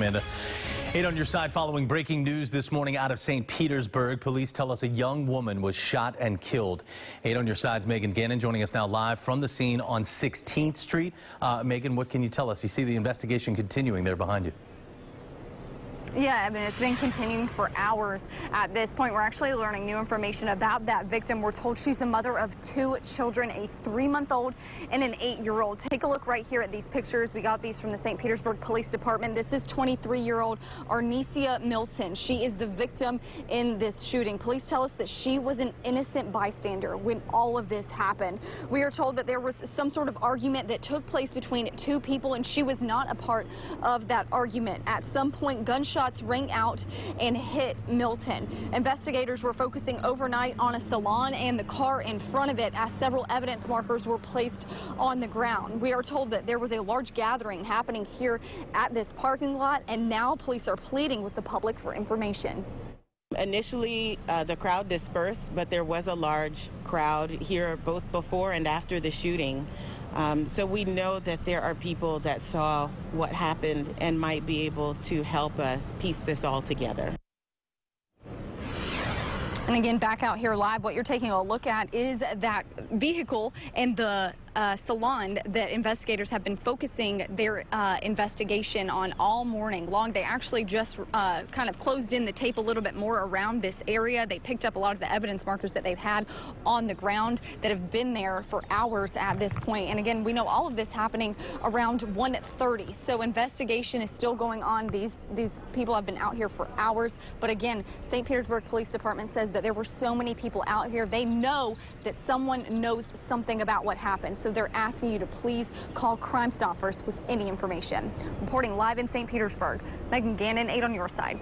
Amanda. Eight on your side following breaking news this morning out of St. Petersburg. Police tell us a young woman was shot and killed. Eight on your side's Megan Gannon joining us now live from the scene on 16th Street. Uh, Megan, what can you tell us? You see the investigation continuing there behind you. Yeah, I mean, it's been continuing for hours at this point. We're actually learning new information about that victim. We're told she's the mother of two children, a three-month-old and an eight-year-old. Take a look right here at these pictures. We got these from the St. Petersburg Police Department. This is 23-year-old Arnesia Milton. She is the victim in this shooting. Police tell us that she was an innocent bystander when all of this happened. We are told that there was some sort of argument that took place between two people, and she was not a part of that argument. At some point, gunshot shots rang out and hit Milton. Investigators were focusing overnight on a salon and the car in front of it as several evidence markers were placed on the ground. We are told that there was a large gathering happening here at this parking lot, and now police are pleading with the public for information. Initially, uh, the crowd dispersed, but there was a large crowd here both before and after the shooting. Um, so we know that there are people that saw what happened and might be able to help us piece this all together. And again, back out here live, what you're taking a look at is that vehicle and the uh, salon that investigators have been focusing their uh, investigation on all morning long. They actually just uh, kind of closed in the tape a little bit more around this area. They picked up a lot of the evidence markers that they've had on the ground that have been there for hours at this point. And again, we know all of this happening around 1.30. So investigation is still going on. These, these people have been out here for hours. But again, St. Petersburg Police Department says that there were so many people out here. They know that someone knows something about what happened. So they're asking you to please call Crime Stoppers with any information. Reporting live in St. Petersburg, Megan Gannon, 8 on your side.